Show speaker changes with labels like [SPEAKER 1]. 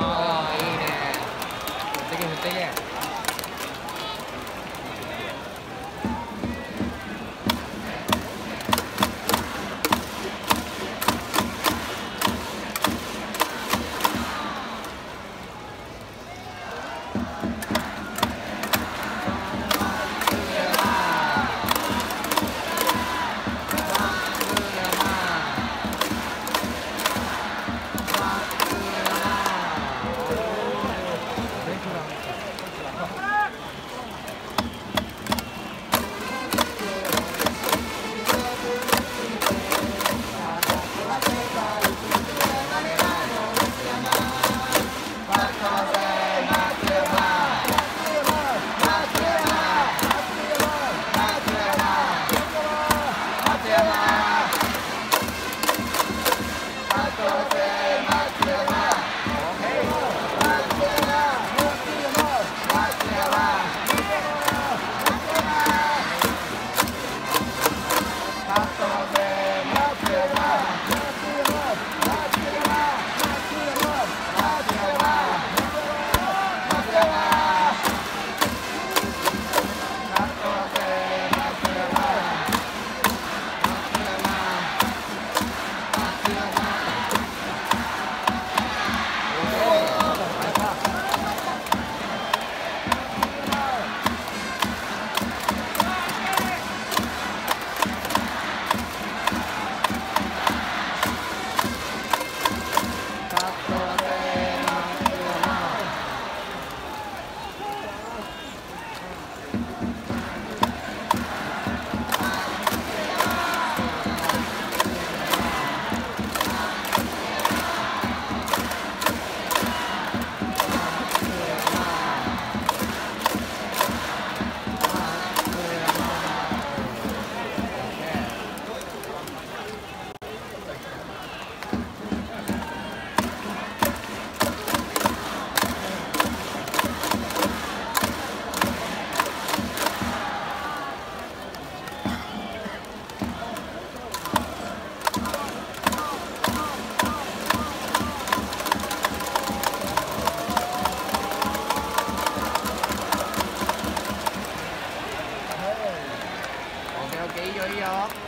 [SPEAKER 1] 아, 이네. 되게, 되게. Thank you.
[SPEAKER 2] Còn kêu kỹ vô đi vô